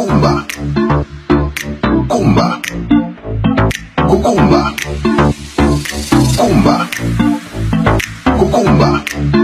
Kumba, cucumba, kumba, cucumba, cucumba.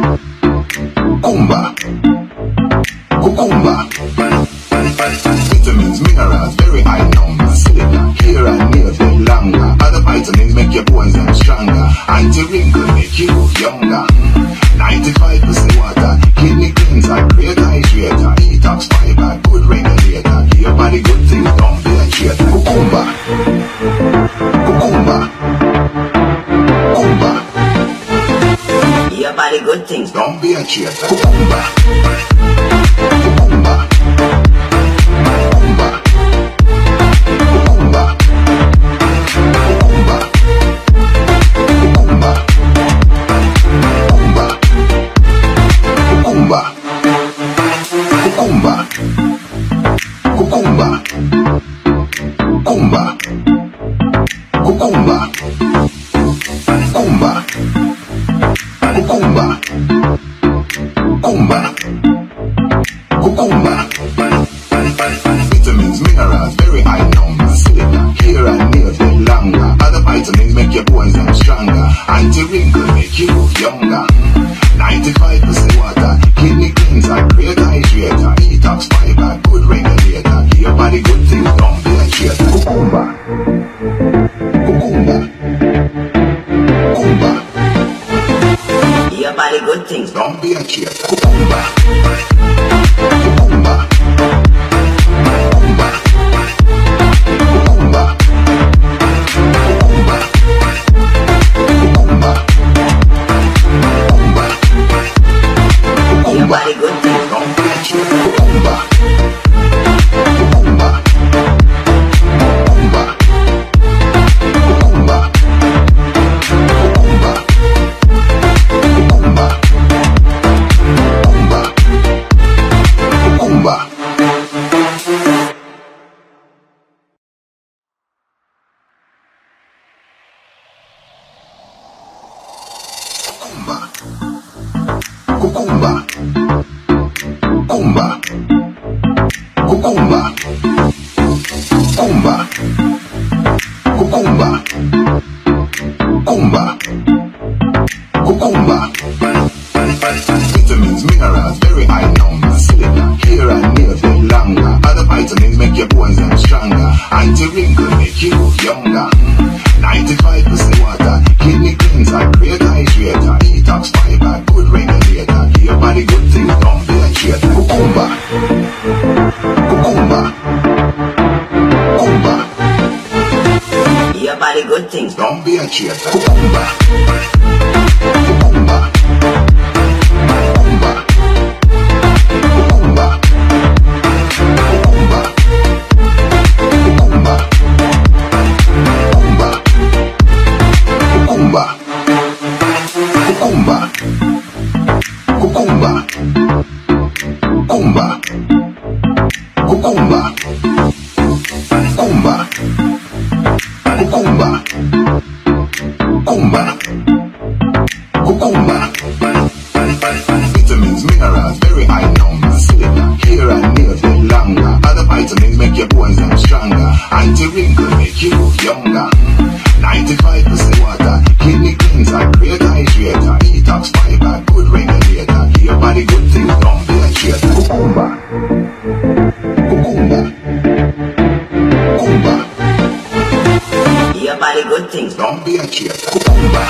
Vitamins, minerals, very high. Here and longer. Other vitamins make your bones and stronger. Anti-wrinkle make you look younger. 95% water, kidney cleanser, great hydrator, fiber, good regulator. Your body good things, don't be a cheater. Your body good things, don't be a. Cucumber.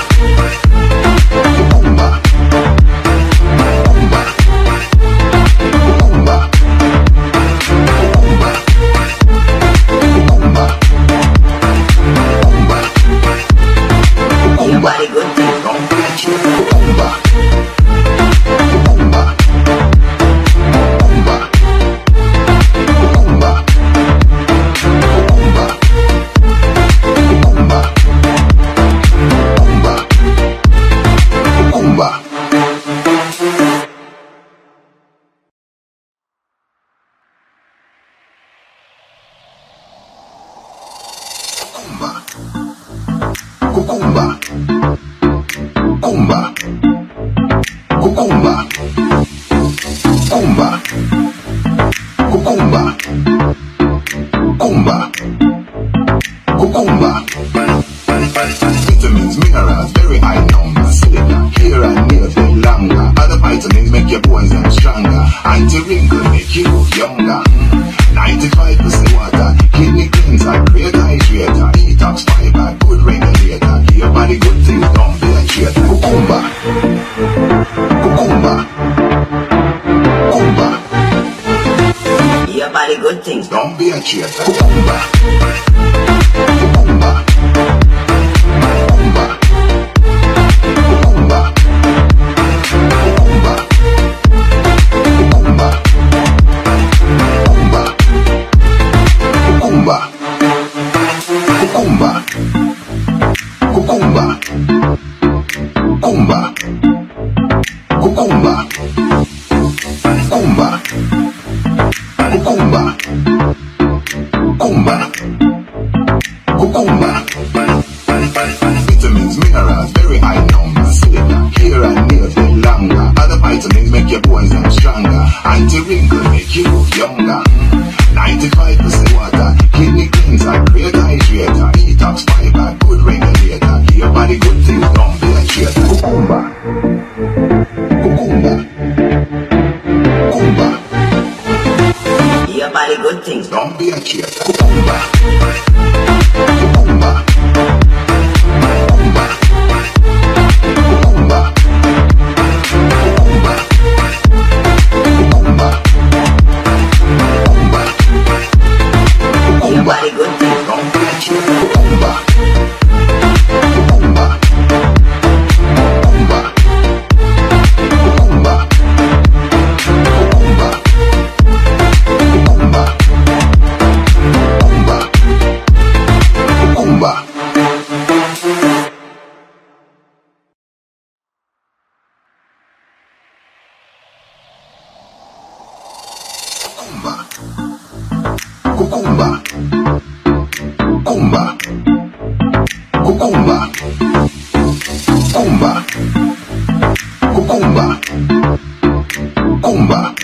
吧。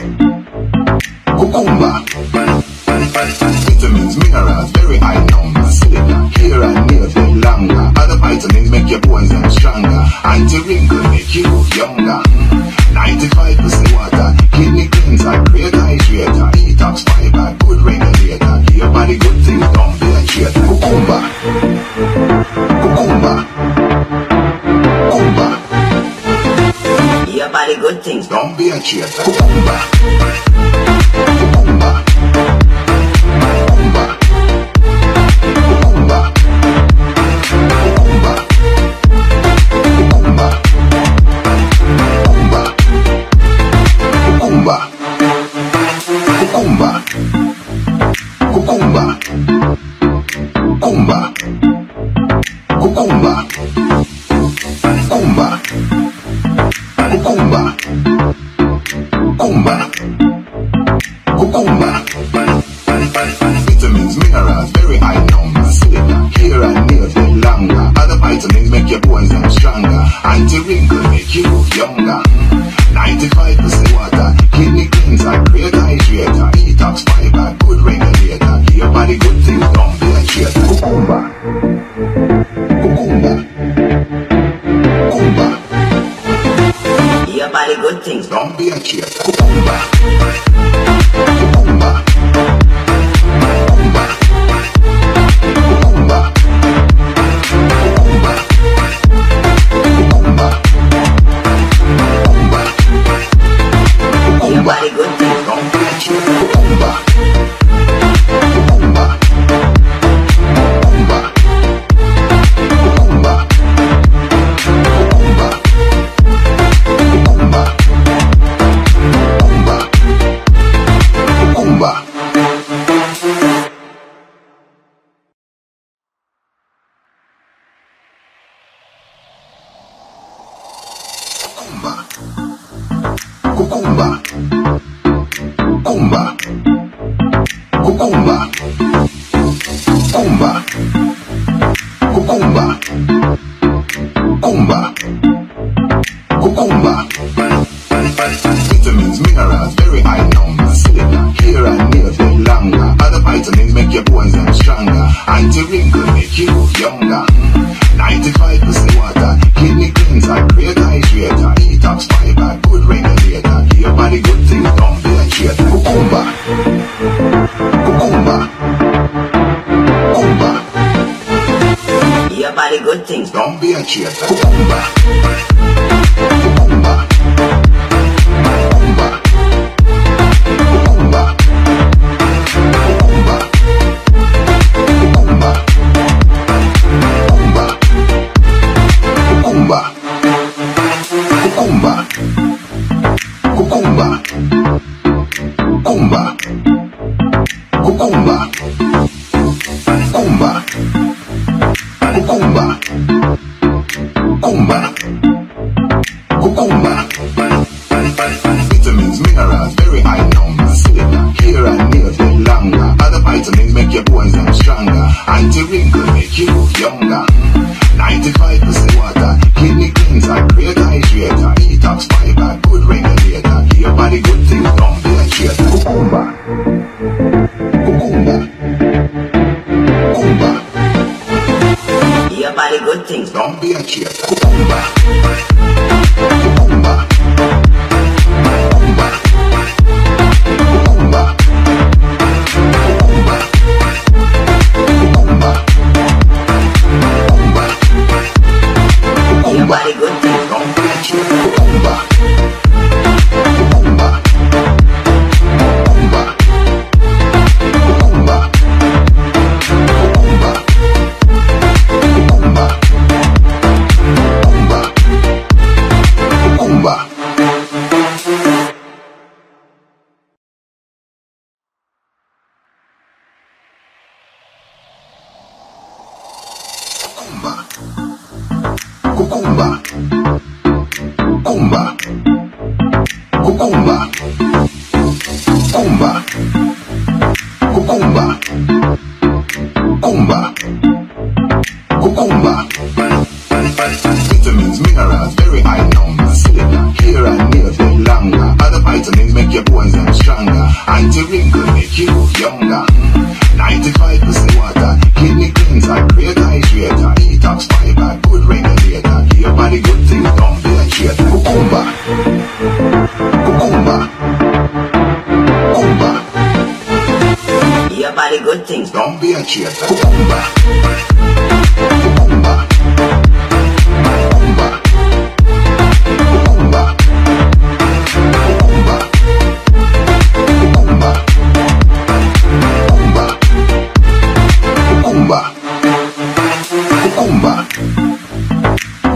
Cucumba.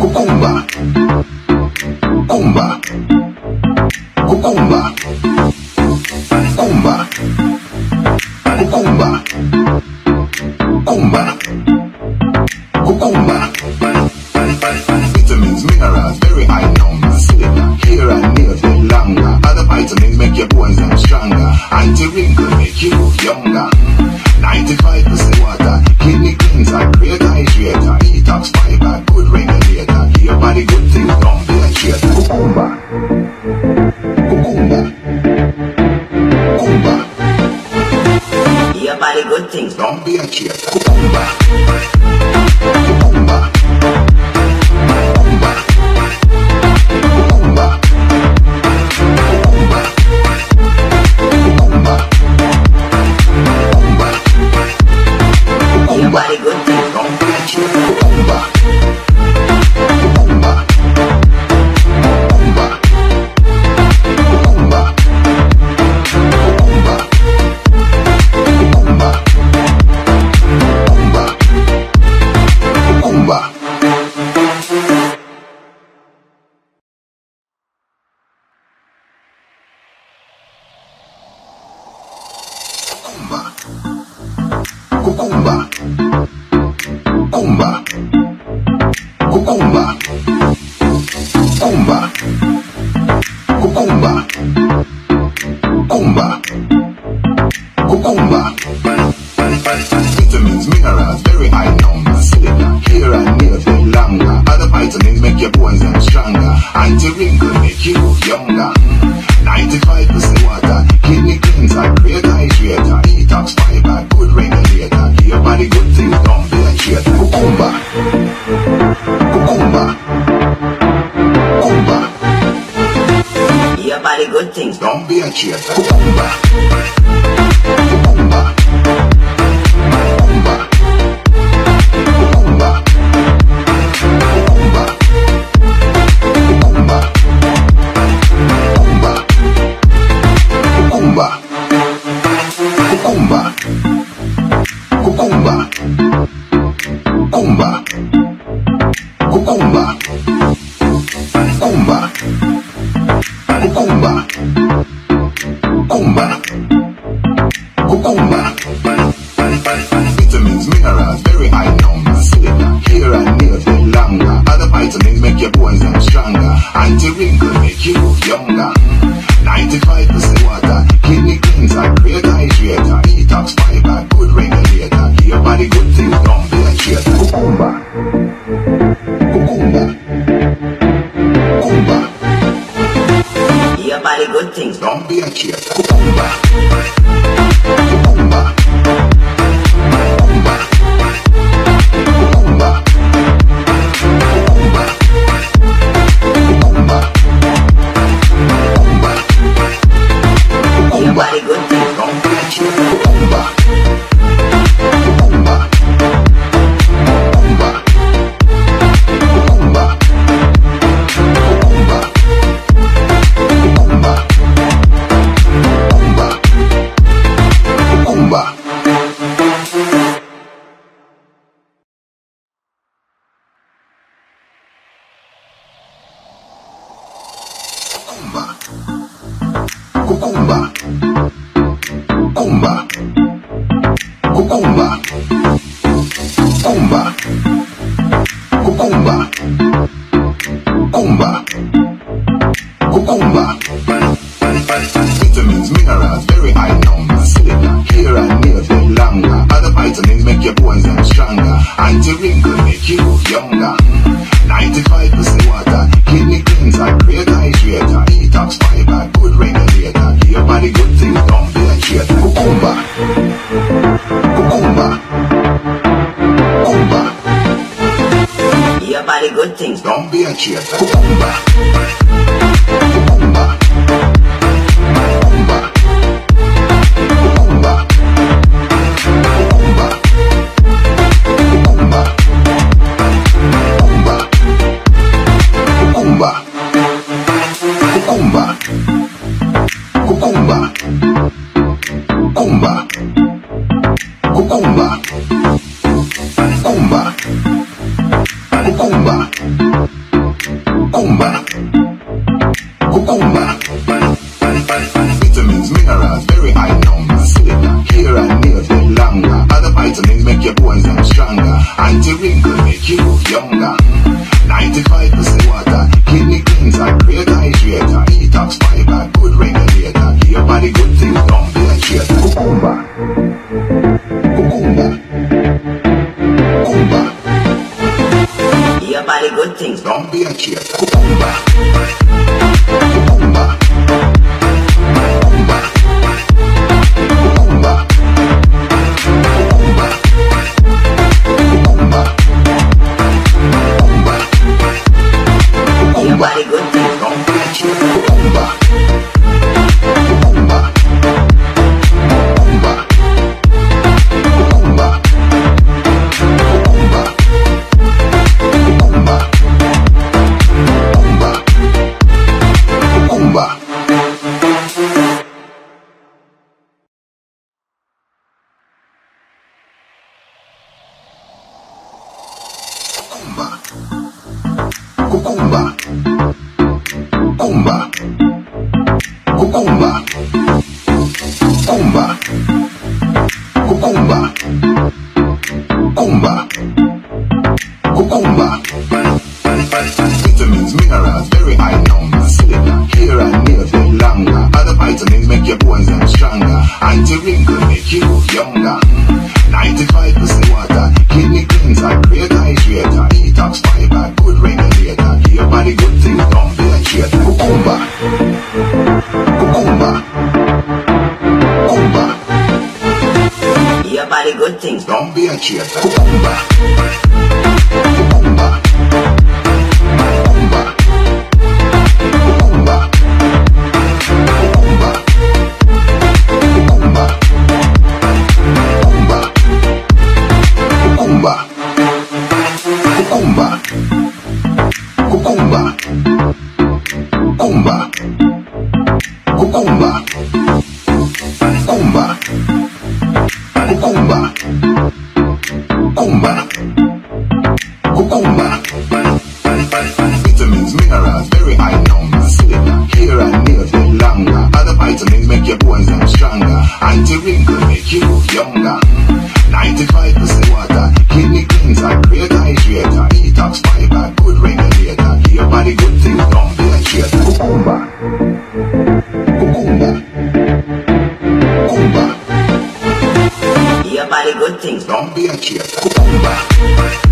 Cucumba. Cucumba. Cucumba. 铁门 Cucumba. Cucumba. Cucumba. Cucumba. Carers, very high numbers. Thinner, here and there, get longer. Other vitamins make your bones and stronger. Anti-wrinkle make you look younger. 95% water, kidney cleanser, great hydrator, detox fiber, good regulator. Your body good things, don't be a traitor. Cucumber. Cucumber. Cucumber. Your body good things, don't be a traitor. Cucumber.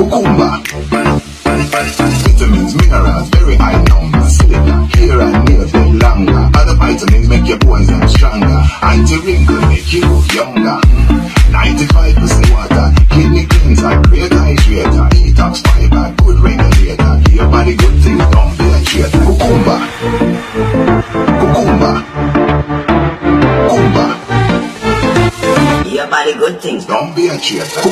cucumber. Vitamins, minerals, very high number. Silica, here and near them longer. Other vitamins make your bones and stronger. Anti-wrinkle make you look younger. 95% water, kidney cleanser, great hydrator, detox fiber, good regulator. Your body good things, don't be a traitor. Cucumber. Cucumber. Cucumber. Your body good things, don't be a traitor.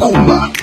Macumba.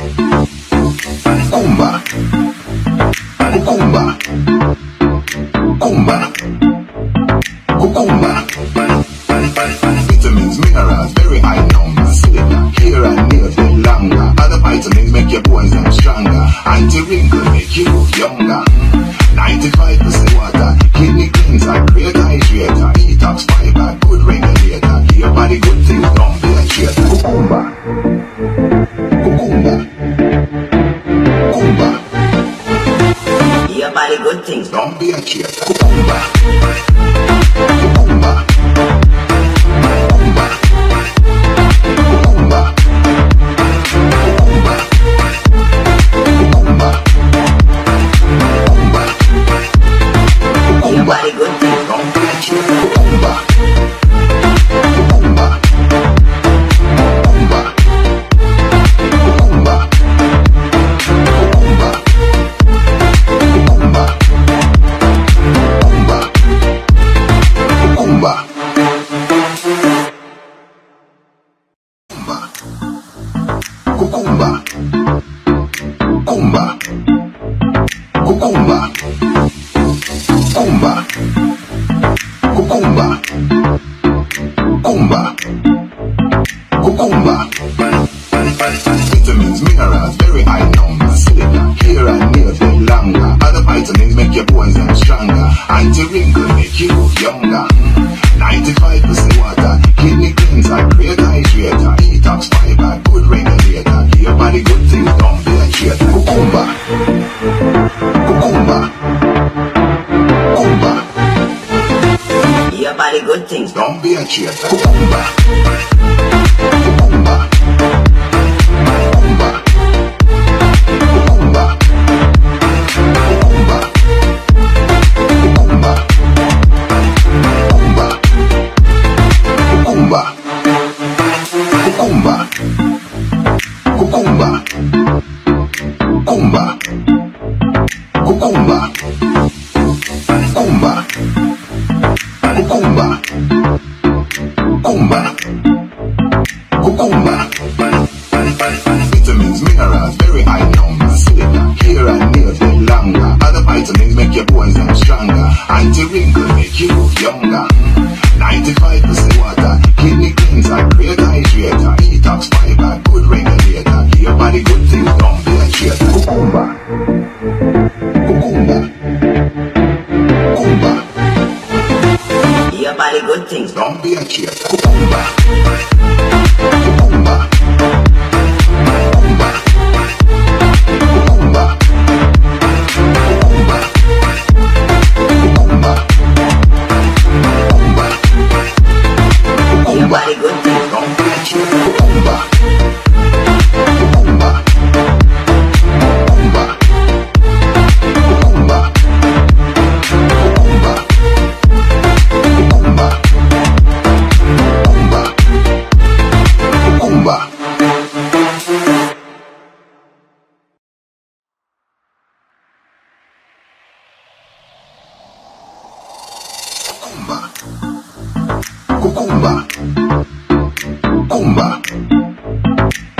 good things. Don't be a cheater.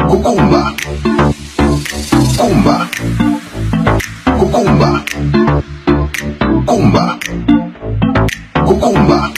Cucumba. Cumba. Cucumba. Cumba. Cucumba.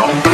long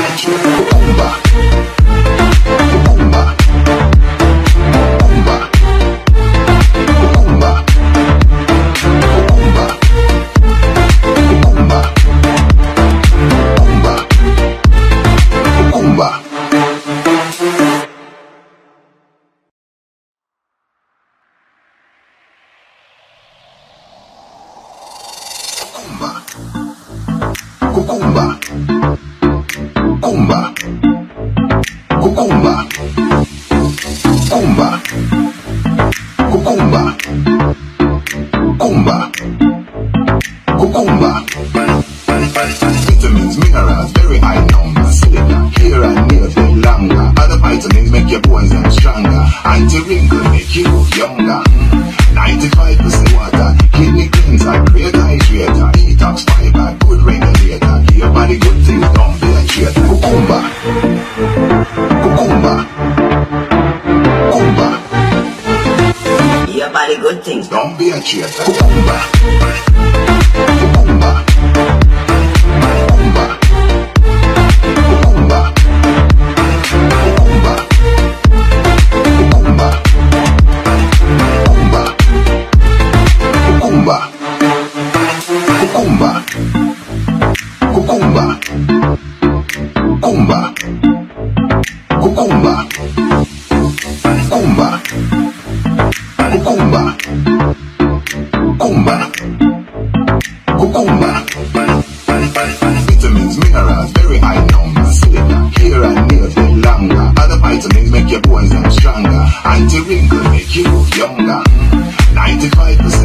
night.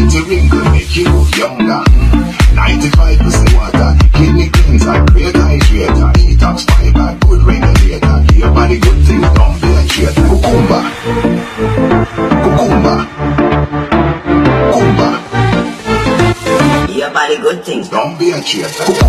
90 wrinkle make you look younger. 95% water, kidney cleanser, great hydrator Detox fiber, good regulator. Give your body good things, don't be a traitor Cucumber Cucumber Cucumber Give your body good things, don't be a traitor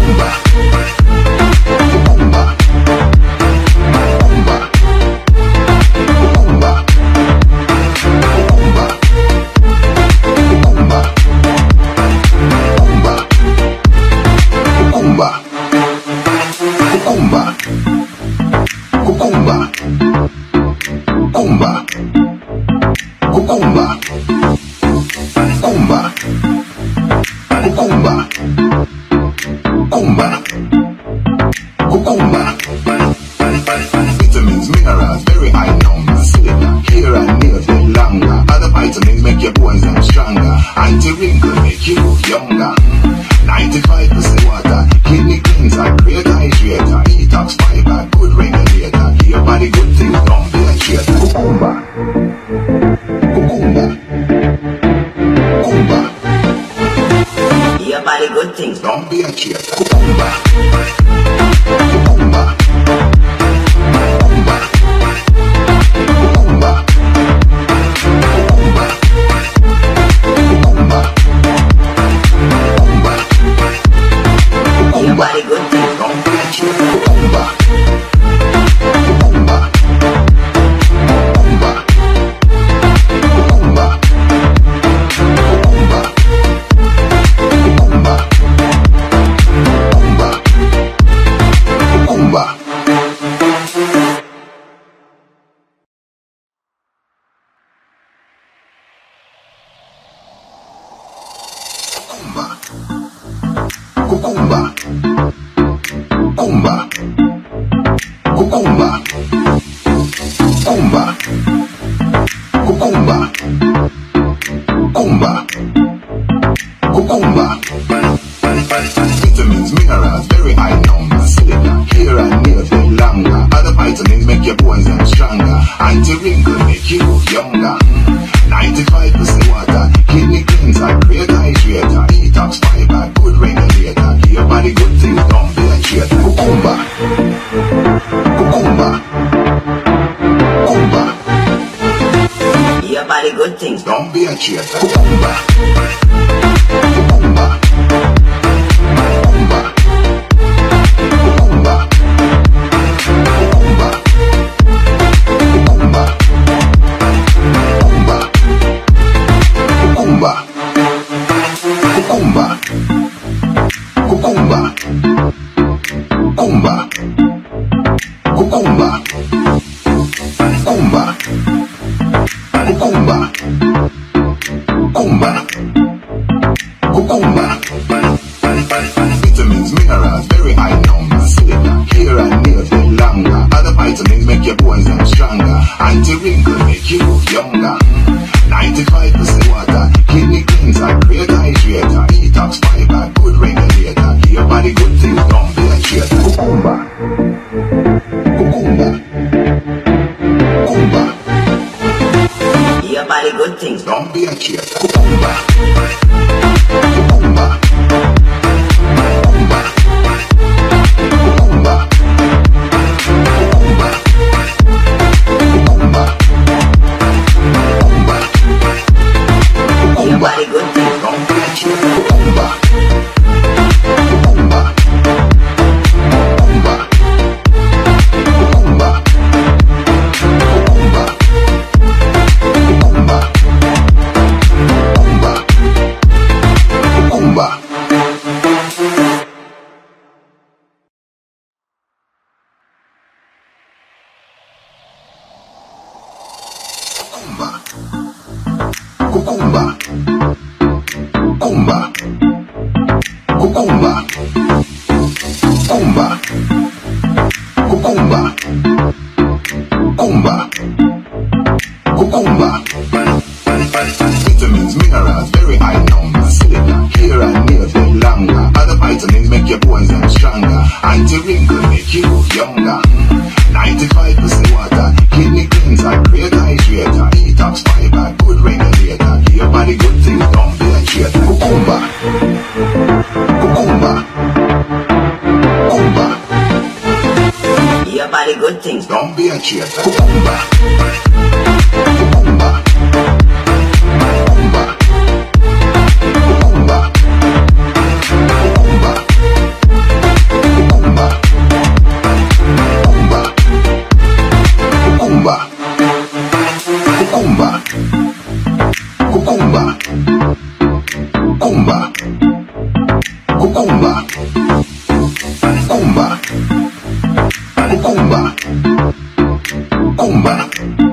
Bomba.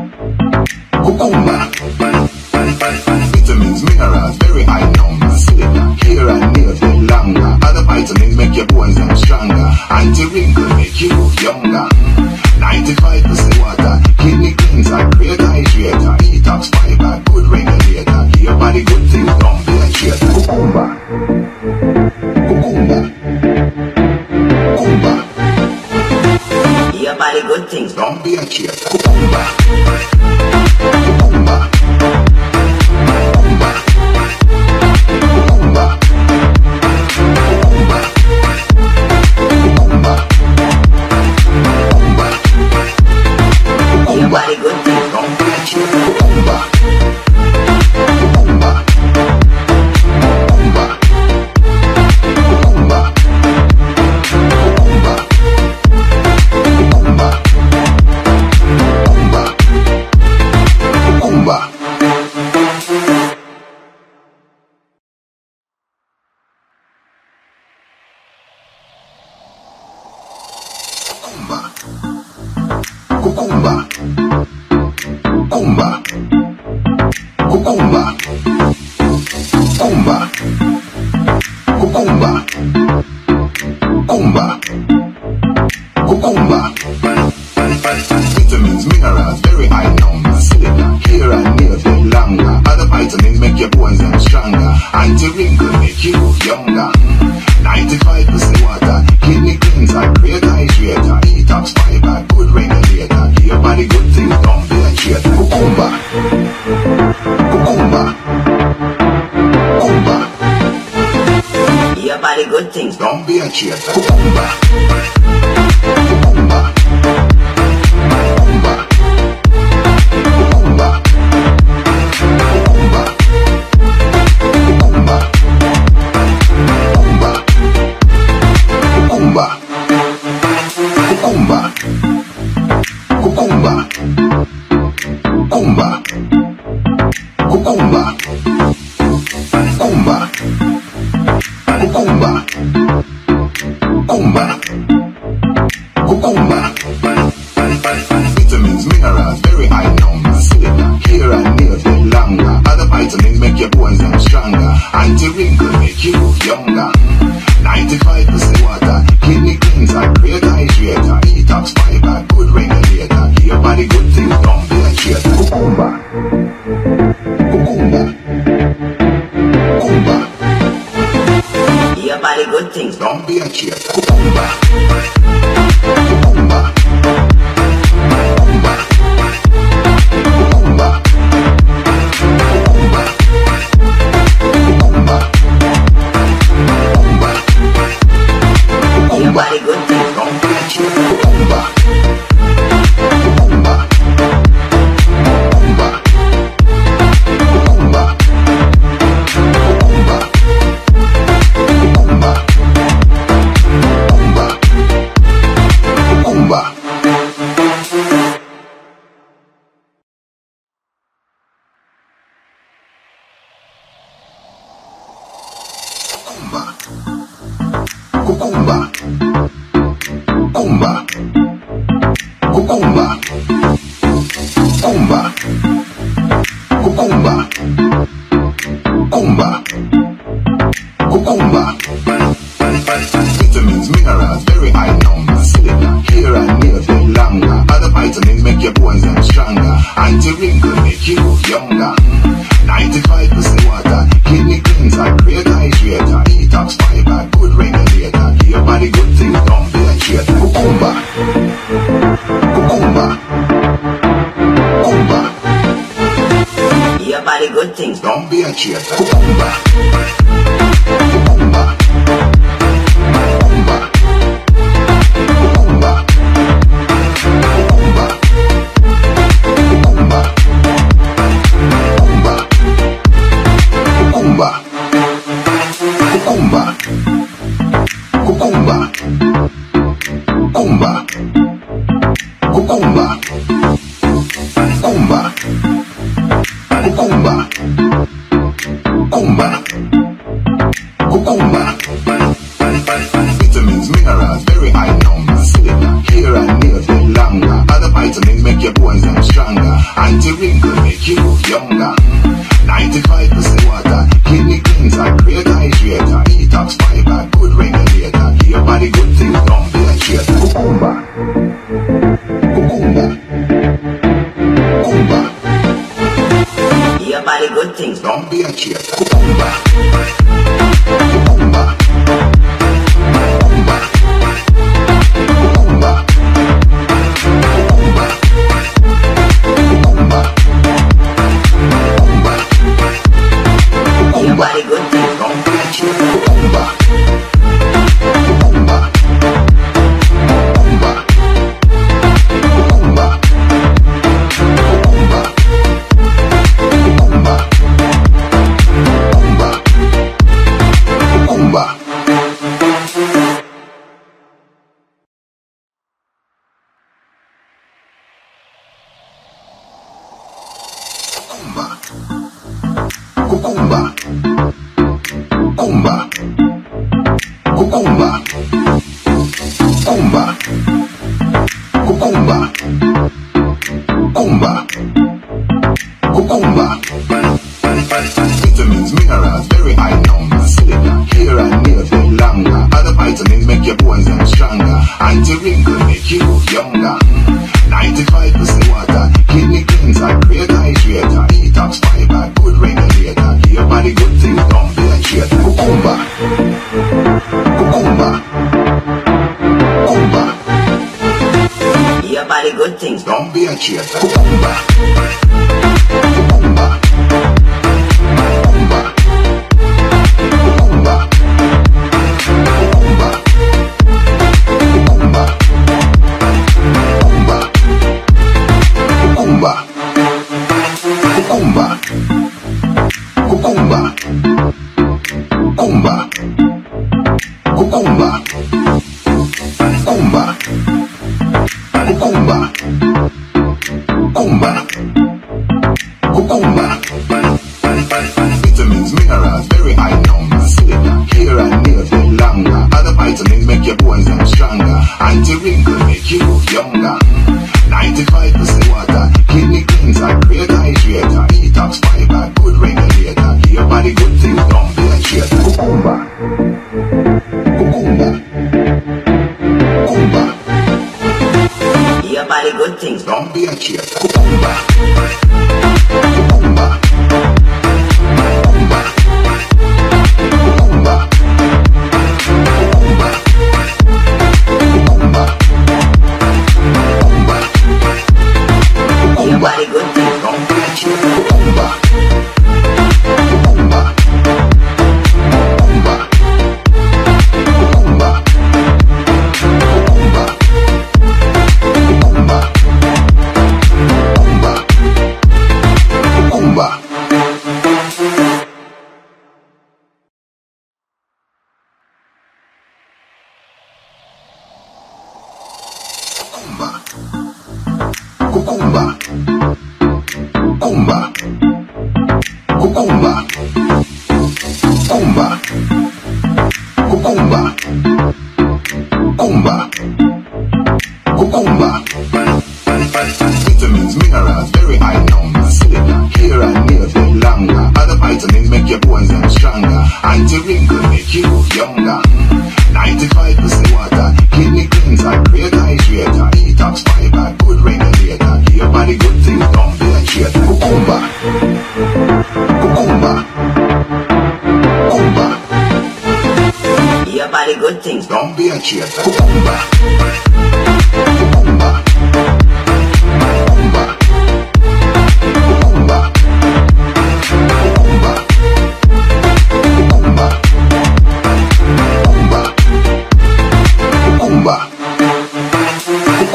Your body good things. Don't be a traitor.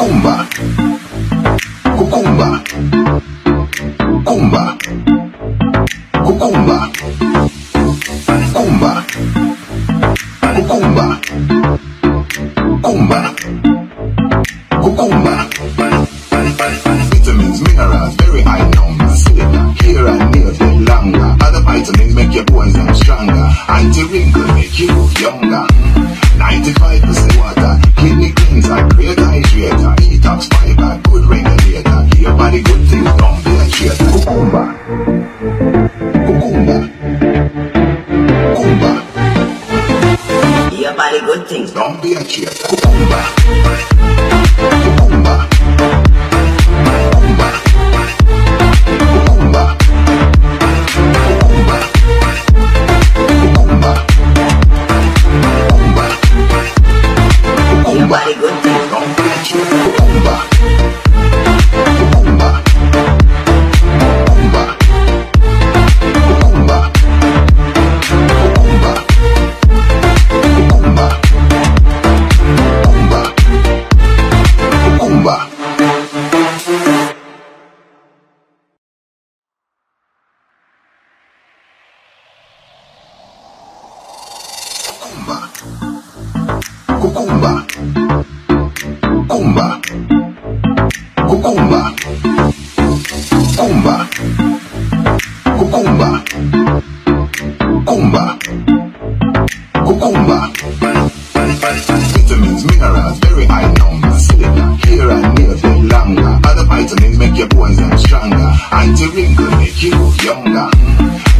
Macumba.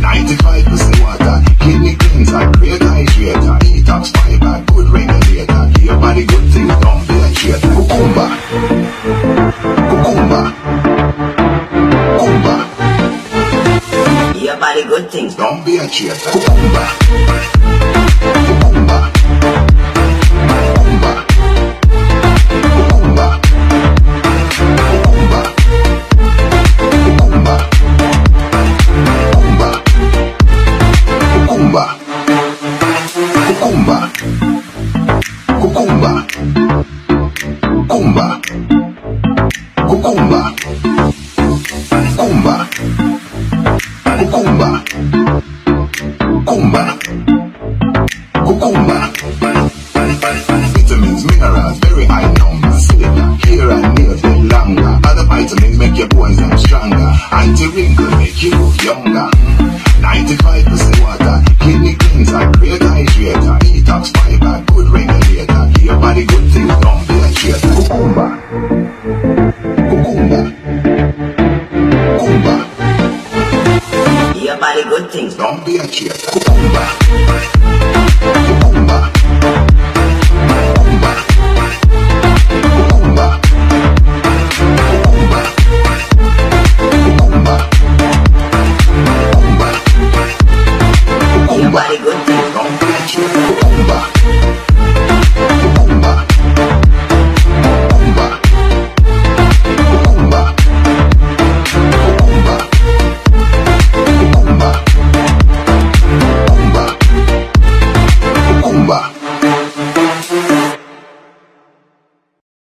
95% water, kidney cleanser, great good regulator, your body good things, don't be a cheater. Cucumber. Your body good things, don't be a